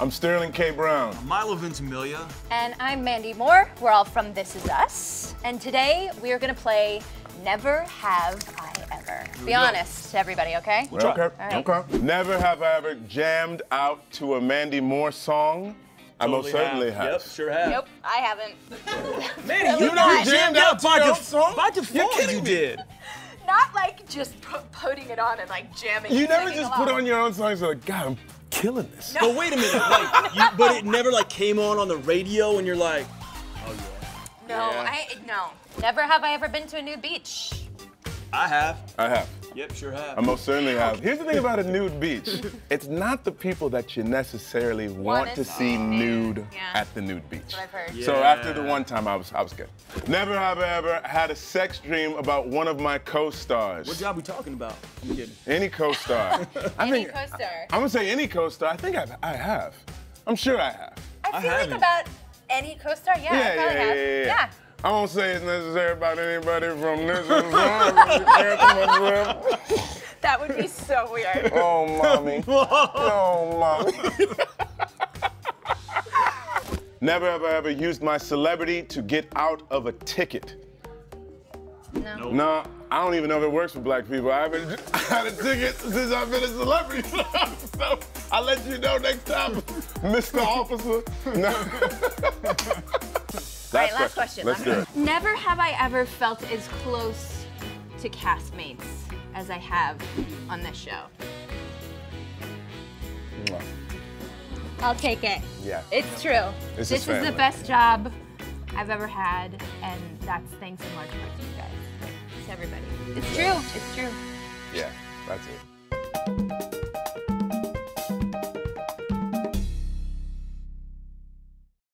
I'm Sterling K. Brown. I'm Milo Ventimiglia. And I'm Mandy Moore. We're all from This Is Us. And today we are going to play Never Have I Ever. Be honest, to everybody, okay? We'll. Okay, right. okay. Never have I ever jammed out to a Mandy Moore song. I most certainly have. Yep, sure have. Nope, I haven't. Mandy, you Really know not. you jammed out by, your def- song? by default kidding you me. did. Not like just pu- putting it on and like jamming. You never singing just put on your own songs and like, God, I'm killing this. But wait a minute, like, you, but it never like came on on the radio and you're like, oh yeah. No, Yeah. I no. Never have I ever been to a nude beach. I have. I have. Yep, sure have. I most certainly have. Here's the thing about a nude beach. It's not the people that you necessarily want Wanna see see nude nude, yeah. at the nude beach. I've heard. So after the one time, I was I was good. Never have I ever had a sex dream about one of my co-stars. what job we talking about? I'm kidding. Any co-star. I Any think co-star. I'm gonna say any co-star. I think I've, I have. I'm sure I have. I feel like haven't. about any co-star, yeah, I Yeah, probably yeah, have. yeah, yeah, I won't say it's necessary about anybody from this and that. That would be so weird. Oh, mommy. Oh, mommy. Never have I ever used my celebrity to get out of a ticket. No. No, I don't even know if it works for black people. I haven't had a ticket since I've been a celebrity. so I'll let you know next time, Mr. Officer. No. Last All right, last question. Let's do it. Never have I ever felt as close to castmates as I have on this show. Mwah. I'll take it. Yeah. It's true. This is this is, family. the best job I've ever had, and that's thanks in large part to you guys. To everybody. It's true. It's true. Yeah, that's it.